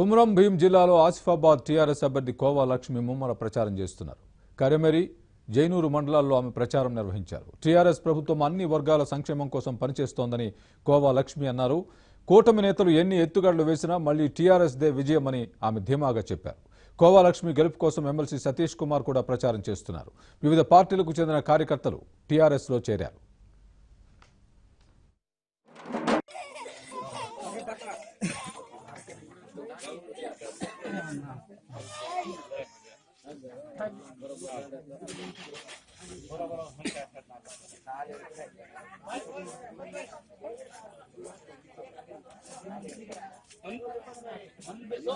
కుమరం భీం జిల్లాలో ఆసిఫాబాద్ టీఆర్ఎస్ అభ్యర్థి కోవా లక్ష్మి ముమ్మర ప్రచారం చేస్తున్నారు. కరెమెరి జైనూరు మండలాల్లో ఆమె ప్రచారం నిర్వహించారు. టీఆర్ఎస్ ప్రభుత్వం అన్ని వర్గాల సంక్షేమం కోసం పనిచేస్తోందని కోవా లక్ష్మి అన్నారు. కూటమి నేతలు ఎన్ని ఎత్తుగడలు వేసినా మళ్ళీ టీఆర్ఎస్ దే విజయమని ఆమె ధీమాగా చెప్పారు. కోవా లక్ష్మి గెలుపు కోసం ఎమ్మెల్సీ సతీష్ కుమార్ కూడా ప్రచారం చేస్తున్నారు. వివిధ పార్టీలకు చెందిన కార్యకర్తలు టీఆర్ఎస్లో చేరారు. ಬರೋಬರ ಹೊಂಟ ಹೊಂದ್ಬೇಕು